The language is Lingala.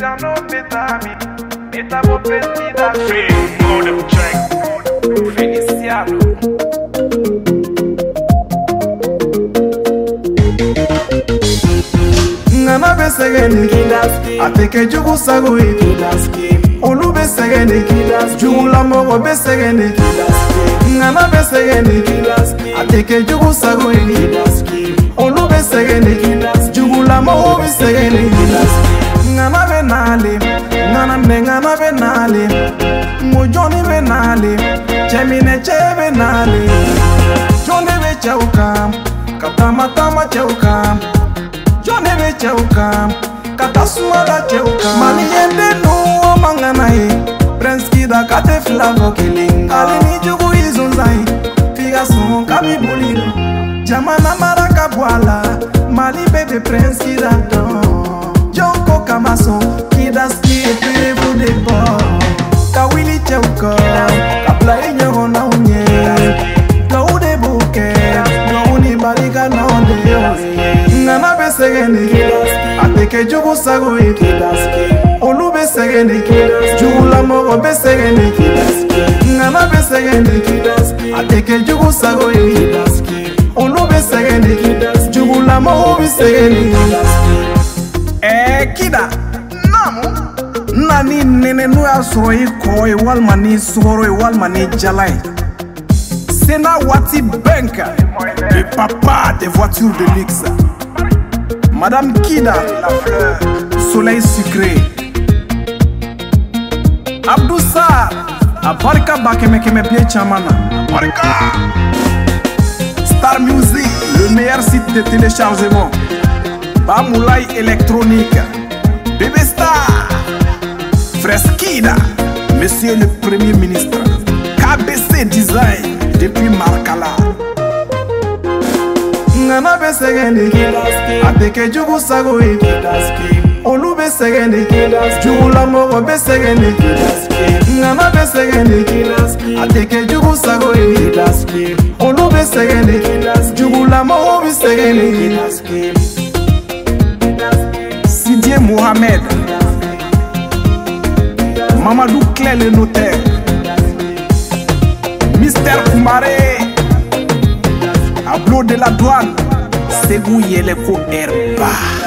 ya no me da a mí. Estamos perdidas. Feliciano. Nama o kilaski Ateke jugu sago i kilaski Olu besegen kilaski Jugu lamogo besegen o Nengama benali, nana nengama benali Mujoni benali, chemine che benali Jone be chauka, katama tama chauka Jone be chauka, katasumala chauka Mani yende nuo manganai Prince kida kate flavo kilinga ni jugu izunzai, figa son kabi bulino Jamana maraka bwala, mali bebe prince da don kila mason kida skipiri budepo kawili cheuko kaplaye nyongo na unye kaude buke nouni balika naonde ngana besegeni ateke jugu sagoi olu besegeni jugula mogo besegeni ngana besegeni ateke jugu sagoi olu besegeni jugula mogo besegeni Eh kida NAMO NANI ni nɛnɛ n'o WALMANI sɔrɔ WALMANI kɔ Wati Bank, le papa des voitures de luxe. Madame Kida, la fleur, soleil sucré. Abdoussa, BAKEME KEME Bakemekeme Chamana. Abarika! Star Music, le meilleur site de téléchargement. bamulai électronique bébé star freskida monsieur le premier ministre kbc design depuis markala ngana be sɛgɛnde a tɛ kɛ jugu sago ye olu be sɛgɛnde jugulamɔgɔ be sɛgɛnde ngana be sɛgɛnde a tɛ kɛ jugu sago ye olu be sɛgɛnde jugulamɔgɔ be sɛgɛnde Mohamed Mamadou Clé le notaire Mister Kumbaré Ablo de la douane Segou Yeleko Herba